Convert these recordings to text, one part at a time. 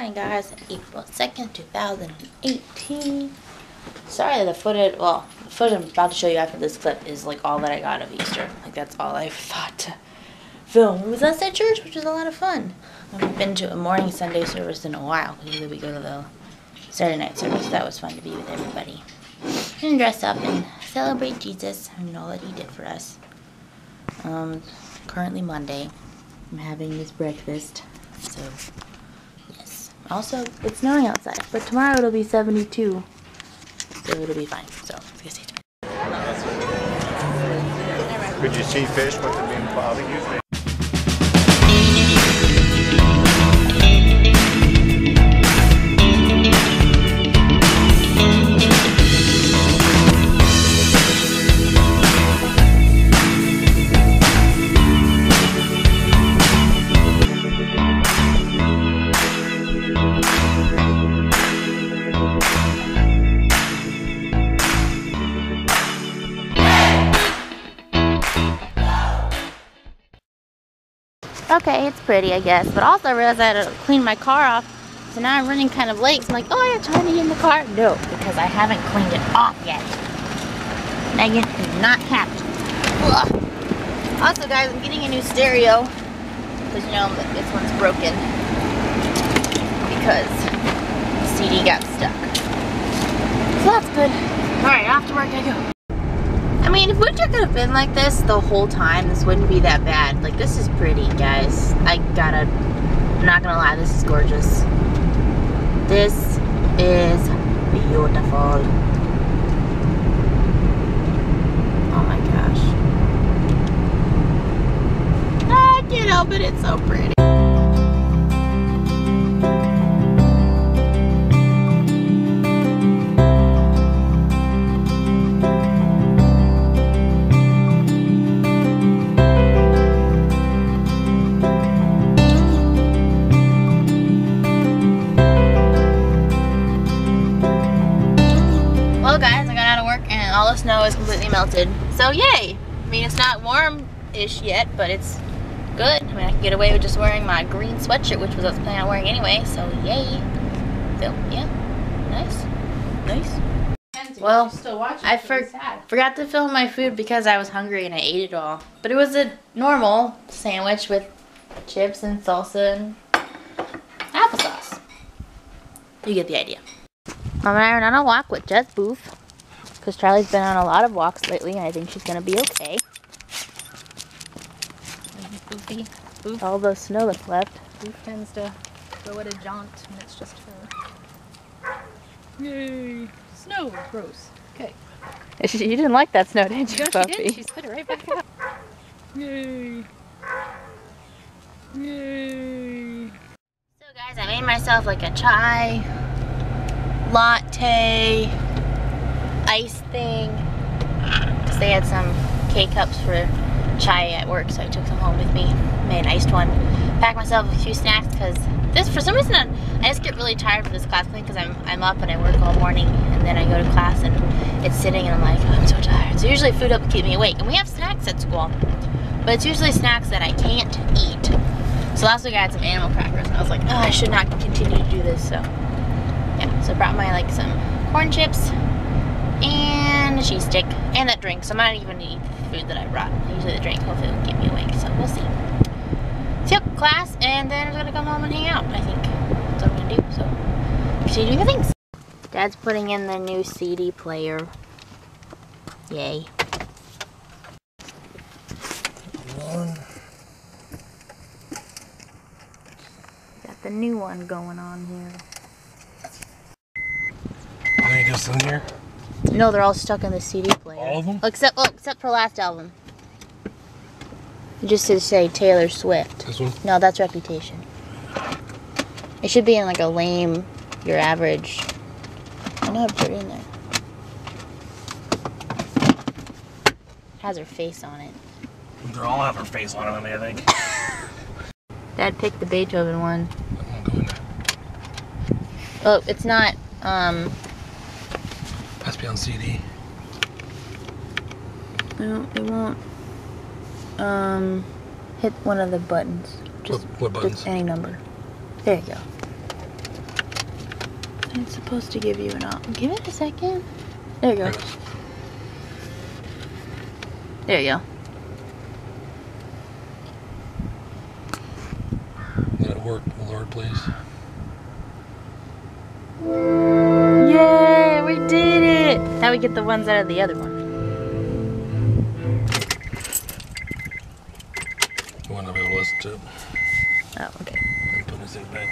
Hi guys, April 2nd, 2018. Sorry that the footage, well, the footage I'm about to show you after this clip is like all that I got of Easter. Like that's all I thought to film. It was us at church, which was a lot of fun. I haven't been to a morning Sunday service in a while. Usually we go to the Saturday night service. That was fun to be with everybody. And dress up and celebrate Jesus and all that he did for us. Um, currently Monday. I'm having this breakfast. So. Also, it's snowing outside, but tomorrow it'll be 72. So it'll be fine. So, let's get started. Could you see fish with it being bothering Okay, it's pretty, I guess. But also I realized I had to clean my car off. So now I'm running kind of late. So I'm like, oh, yeah, trying to get in the car. No, because I haven't cleaned it off yet. Megan is not happy. Ugh. Also, guys, I'm getting a new stereo. Because, you know, this one's broken. Because the CD got stuck. So that's good. Alright, off to work I go. I mean, if winter could have been like this the whole time, this wouldn't be that bad. Like, this is pretty, guys. I gotta, I'm not gonna lie, this is gorgeous. This is beautiful. Oh my gosh. I can't help it, it's so pretty. Melted. So, yay! I mean, it's not warm-ish yet, but it's good. I mean, I can get away with just wearing my green sweatshirt, which was what I was planning on wearing anyway, so yay. So, yeah. Nice. Nice. Well, I for forgot to film my food because I was hungry and I ate it all. But it was a normal sandwich with chips and salsa and applesauce. You get the idea. Mom and I are on a walk with just Boof. Because Charlie's been on a lot of walks lately and I think she's going to be okay. Boofy. Boof, All the snow that's left. Boof tends to go at a jaunt when it's just her. Yay! Snow! Gross. Okay. You didn't like that snow, did you, No, she didn't. She's put it right back up. Yay! Yay! So guys, I made myself like a chai, latte, ice thing. Because they had some K-cups for chai at work, so I took some home with me. Made an iced one. Packed myself a few snacks because this, for some reason, I just get really tired for this class clean because I'm, I'm up and I work all morning and then I go to class and it's sitting and I'm like, oh, I'm so tired. So usually food to keep me awake. And we have snacks at school, but it's usually snacks that I can't eat. So last week I had some animal crackers and I was like, oh, I should not continue to do this. So yeah, so I brought my like some corn chips and a cheese stick and that drink. So I might even eat the food that I brought. Usually the drink hopefully it will keep me awake. So we'll see. So yep, class and then I'm gonna come home and hang out. I think that's what I'm gonna do. So continue doing the things. Dad's putting in the new CD player. Yay. Got the new one going on here. They just in here? No, they're all stuck in the CD player. All of them? Except, oh, except for last album. It just to say Taylor Swift. This one? No, that's Reputation. It should be in like a lame, your average. I know I put it in there. It has her face on it. They all have her face on them, I think. Dad picked the Beethoven one. I won't go in there. Oh, it's not. Um, To be on CD. no, it won't. Um, hit one of the buttons. Just What, what buttons? Just any number. There you go. It's supposed to give you an op. Give it a second. There you go. is. There you go. Let it work, Lord, please. Yay, we did! Now we get the ones out of the other one. You want to be able to listen to it. Oh, okay. I'm this thing back.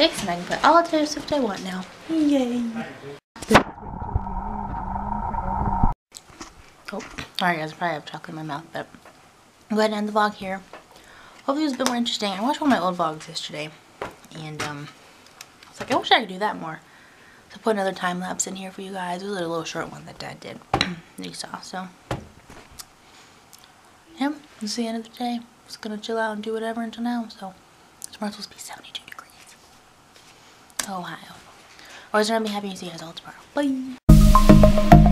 And I can put all the Taylor Swift I want now. Yay! Oh, sorry guys, I probably have chocolate in my mouth, but I'm going to end the vlog here. Hopefully it was a bit more interesting. I watched one of my old vlogs yesterday, and um, I was like, I wish I could do that more. So put another time lapse in here for you guys. It was a little short one that Dad did, that you saw. So, yeah, is the end of the day. Just gonna chill out and do whatever until now. So, tomorrow's supposed to be 72 degrees. Ohio. Always remember, be happy and see you guys all tomorrow. Bye!